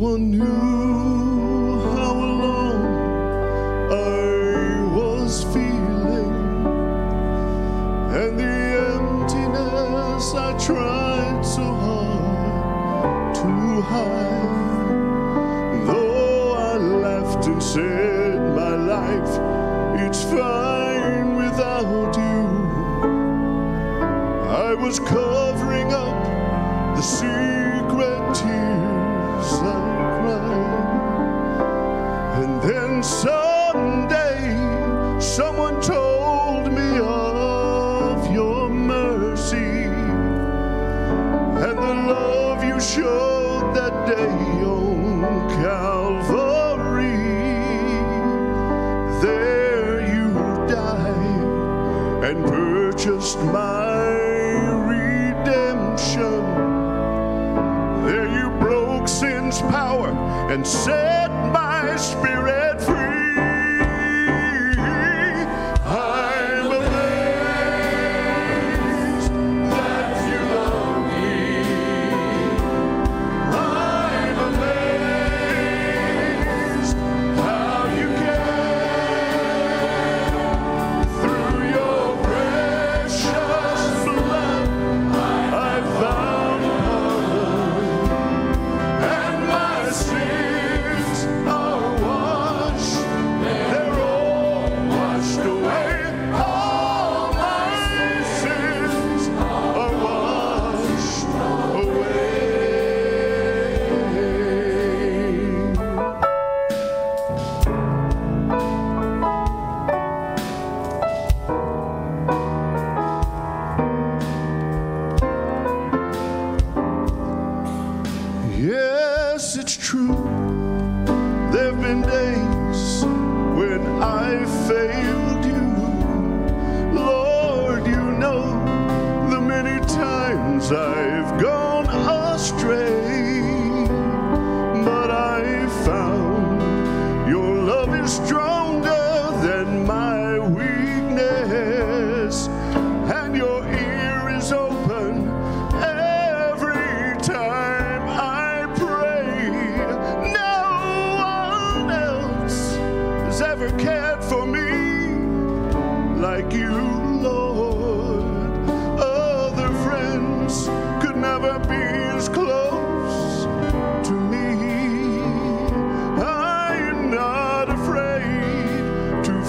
one knew how alone I was feeling, and the emptiness I tried so hard to hide. Though I laughed and said, My life, it's fine without you. I was covering up the secret showed that day on Calvary. There you died and purchased my redemption. There you broke sin's power and set my spirit free. Your love is stronger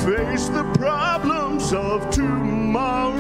face the problems of tomorrow.